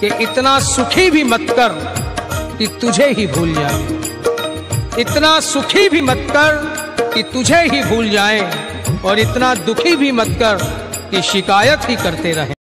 कि इतना सुखी भी मत कर कि तुझे ही भूल जाए। इतना सुखी भी मत कर कि तुझे ही भूल जाए और इतना दुखी भी मत कर कि शिकायत ही करते रहे।